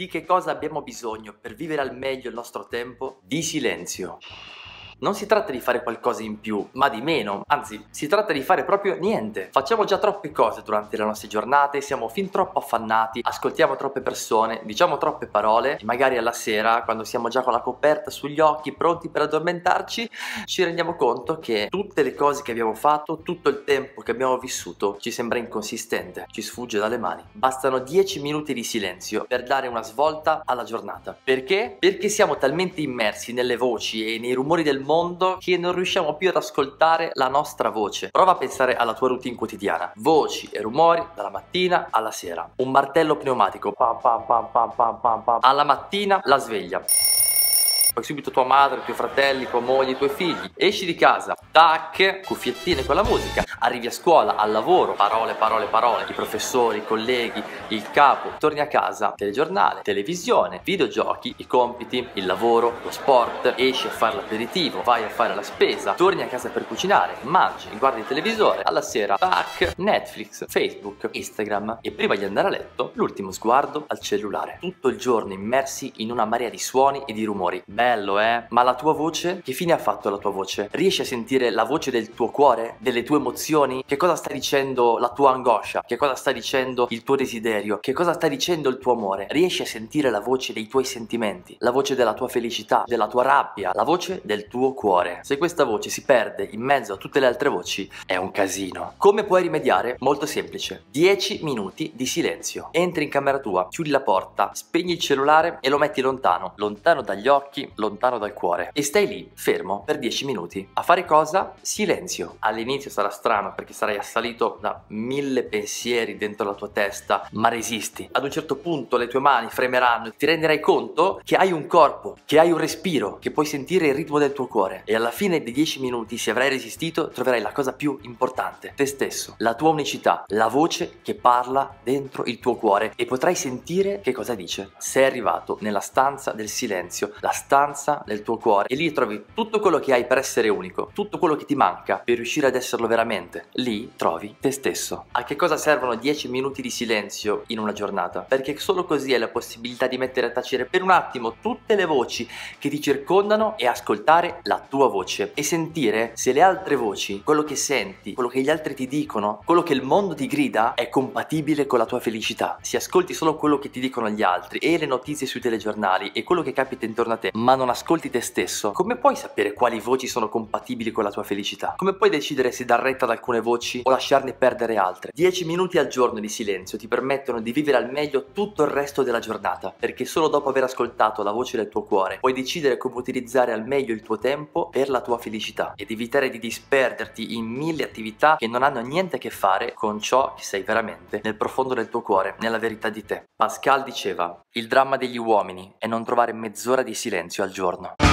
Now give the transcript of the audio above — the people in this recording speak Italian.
Di che cosa abbiamo bisogno per vivere al meglio il nostro tempo? Di silenzio. Non si tratta di fare qualcosa in più, ma di meno, anzi, si tratta di fare proprio niente. Facciamo già troppe cose durante le nostre giornate, siamo fin troppo affannati, ascoltiamo troppe persone, diciamo troppe parole e magari alla sera, quando siamo già con la coperta sugli occhi, pronti per addormentarci, ci rendiamo conto che tutte le cose che abbiamo fatto, tutto il tempo che abbiamo vissuto, ci sembra inconsistente, ci sfugge dalle mani. Bastano 10 minuti di silenzio per dare una svolta alla giornata. Perché? Perché siamo talmente immersi nelle voci e nei rumori del mondo mondo che non riusciamo più ad ascoltare la nostra voce. Prova a pensare alla tua routine quotidiana. Voci e rumori dalla mattina alla sera. Un martello pneumatico. Pam, pam, pam, alla mattina la sveglia poi subito tua madre, tuoi fratelli, tua moglie, i tuoi figli. Esci di casa, tac, cuffiettine con la musica, arrivi a scuola, al lavoro, parole, parole, parole, i professori, i colleghi, il capo, torni a casa, telegiornale, televisione, videogiochi, i compiti, il lavoro, lo sport, esci a fare l'aperitivo, vai a fare la spesa, torni a casa per cucinare, mangi, guardi il televisore, alla sera, tac, Netflix, Facebook, Instagram. E prima di andare a letto, l'ultimo sguardo al cellulare. Tutto il giorno immersi in una marea di suoni e di rumori bello, eh? Ma la tua voce? Che fine ha fatto la tua voce? Riesci a sentire la voce del tuo cuore? Delle tue emozioni? Che cosa sta dicendo la tua angoscia? Che cosa sta dicendo il tuo desiderio? Che cosa sta dicendo il tuo amore? Riesci a sentire la voce dei tuoi sentimenti? La voce della tua felicità? Della tua rabbia? La voce del tuo cuore? Se questa voce si perde in mezzo a tutte le altre voci, è un casino. Come puoi rimediare? Molto semplice. 10 minuti di silenzio. Entri in camera tua, chiudi la porta, spegni il cellulare e lo metti lontano. Lontano dagli occhi, lontano dal cuore e stai lì, fermo, per 10 minuti. A fare cosa? Silenzio. All'inizio sarà strano perché sarai assalito da mille pensieri dentro la tua testa, ma resisti. Ad un certo punto le tue mani fremeranno e ti renderai conto che hai un corpo, che hai un respiro, che puoi sentire il ritmo del tuo cuore. E alla fine dei 10 minuti, se avrai resistito, troverai la cosa più importante, te stesso, la tua unicità, la voce che parla dentro il tuo cuore e potrai sentire che cosa dice. Sei arrivato nella stanza del silenzio, la stanza stanza del tuo cuore e lì trovi tutto quello che hai per essere unico, tutto quello che ti manca per riuscire ad esserlo veramente. Lì trovi te stesso. A che cosa servono 10 minuti di silenzio in una giornata? Perché solo così hai la possibilità di mettere a tacere per un attimo tutte le voci che ti circondano e ascoltare la tua voce e sentire se le altre voci, quello che senti, quello che gli altri ti dicono, quello che il mondo ti grida è compatibile con la tua felicità. Se ascolti solo quello che ti dicono gli altri e le notizie sui telegiornali e quello che capita intorno a te, ma non ascolti te stesso, come puoi sapere quali voci sono compatibili con la tua felicità? Come puoi decidere se dar retta ad alcune voci o lasciarne perdere altre? 10 minuti al giorno di silenzio ti permettono di vivere al meglio tutto il resto della giornata, perché solo dopo aver ascoltato la voce del tuo cuore puoi decidere come utilizzare al meglio il tuo tempo per la tua felicità ed evitare di disperderti in mille attività che non hanno niente a che fare con ciò che sei veramente nel profondo del tuo cuore, nella verità di te. Pascal diceva, il dramma degli uomini è non trovare mezz'ora di silenzio al giorno.